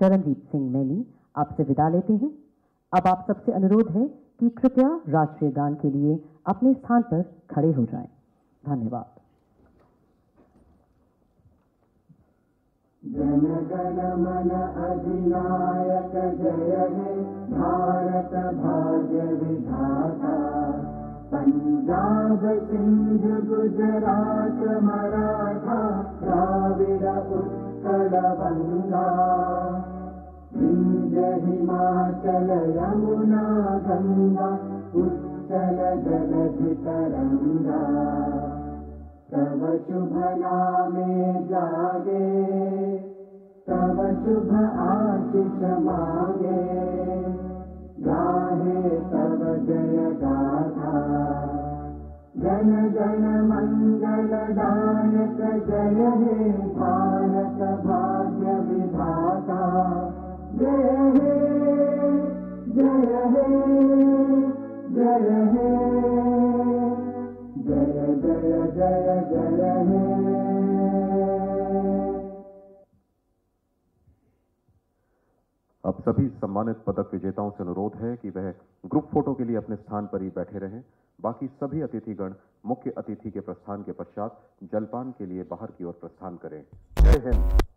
Charandeep Singh many आपसे विदा लेते हैं। अब आप सबसे अनुरोध है कि कृपया राष्ट्रीय गान के लिए अपने स्थान पर खड़े हो जाएँ। धन्यवाद। जन गण मन अधिनायक जय हे। भारत भाग्य विधाता। पंजाब सिंध गुजरात मराठा। उत्कल बंगा हिमाचल यमुना गंगा उच्चल जलधि तरंगा तब शुभ नामे जागे तब शुभ आशीष मागे। गाहे तब जय गाथा जन गण मंगल दायक जय हे भारत भाग्य विधाता जय हे जय हे जय हे जय जय जय जय हे अब सभी सम्मानित पदक विजेताओं से अनुरोध है कि वह ग्रुप फ़ोटो के लिए अपने स्थान पर ही बैठे रहें। बाकी सभी अतिथिगण, मुख्य अतिथि के प्रस्थान के पश्चात जलपान के लिए बाहर की ओर प्रस्थान करें। जय हिंद।